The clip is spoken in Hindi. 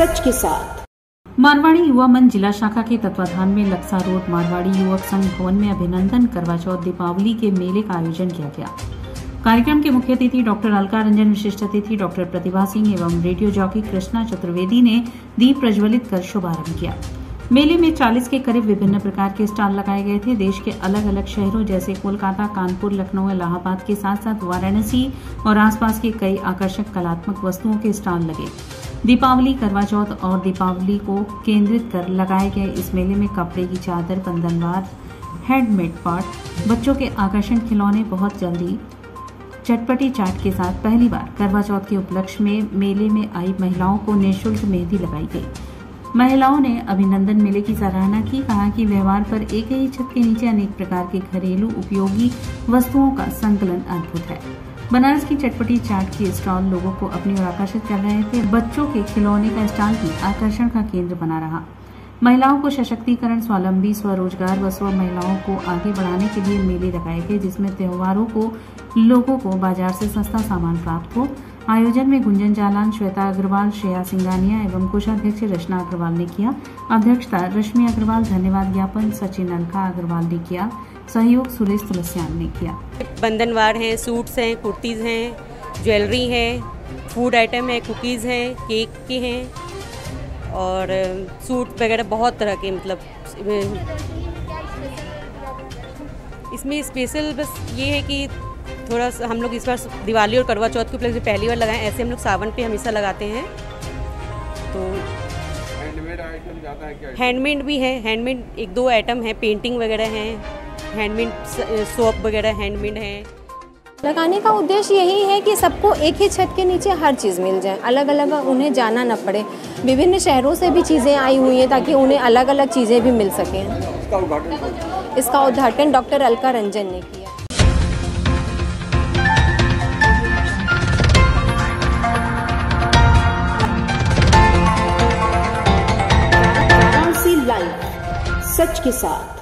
के साथ। मारवाड़ी युवा मंच जिला शाखा के तत्वाधान में लक्सा रोड मारवाड़ी युवक संघ भवन में अभिनंदन करवा चौथ दीपावली के मेले का आयोजन किया गया। कार्यक्रम के मुख्य अतिथि डॉक्टर अलका रंजन, विशिष्ट अतिथि डॉक्टर प्रतिभा सिंह एवं रेडियो जॉकी कृष्णा चतुर्वेदी ने दीप प्रज्वलित कर शुभारंभ किया। मेले में 40 के करीब विभिन्न प्रकार के स्टॉल लगाए गए थे। देश के अलग अलग शहरों जैसे कोलकाता, कानपुर, लखनऊ, इलाहाबाद के साथ साथ वाराणसी और आसपास के कई आकर्षक कलात्मक वस्तुओं के स्टॉल लगे। दीपावली करवा चौथ और दीपावली को केंद्रित कर लगाए गए इस मेले में कपड़े की चादर, बंधनवार, हैंडमेड पार्ट, बच्चों के आकर्षण खिलौने बहुत जल्दी चटपटी चाट के साथ पहली बार करवा चौथ के उपलक्ष्य में मेले में आई महिलाओं को निःशुल्क मेहंदी लगाई गई। महिलाओं ने अभिनंदन मेले की सराहना की, कहा कि व्यवहार पर एक ही छत के नीचे अनेक प्रकार के घरेलू उपयोगी वस्तुओं का संकलन अद्भुत है। बनारस की चटपटी चाट के स्टॉल लोगों को अपनी ओर आकर्षित कर रहे थे। बच्चों के खिलौने का स्टॉल भी आकर्षण का केंद्र बना रहा। महिलाओं को सशक्तिकरण, स्वावलंबी, स्वरोजगार व स्व महिलाओं को आगे बढ़ाने के लिए मेले लगाए गए, जिसमें त्योहारों को, लोगों को बाज़ार से सस्ता सामान प्राप्त हो। आयोजन में गुंजन जालान, श्वेता अग्रवाल, श्रेया सिंगानिया एवं कोषाध्यक्ष रचना अग्रवाल ने किया। अध्यक्षता, रश्मि अग्रवाल, धन्यवाद ज्ञापन, सचिन अलका अग्रवाल ने किया। सहयोग, सुरेश तुलसियान ने किया। बंधनवार हैं, सूट्स हैं, कुर्तीज़ हैं, ज्वेलरी है, फ़ूड आइटम है, कुकीज़ हैं, केक के हैं, और सूट वगैरह बहुत तरह के मतलब इसमें स्पेशल बस ये है कि थोड़ा सा हम लोग इस बार दिवाली और करवा चौथ के उपलक्ष्य पहली बार लगाएँ ऐसे हम लोग सावन पे हमेशा लगाते हैं। तो हैंडमेड भी है हैंडमेड एक दो आइटम है पेंटिंग वगैरह हैं हैंडमेड सोप वगैरह हैंडमेड है। लगाने का उद्देश्य यही है कि सबको एक ही छत के नीचे हर चीज़ मिल जाए अलग अलग उन्हें जाना न पड़े। विभिन्न शहरों से भी चीज़ें आई हुई हैं ताकि उन्हें अलग अलग चीज़ें भी मिल सकें। इसका उद्घाटन डॉक्टर अलका रंजन ने किया। सच के साथ।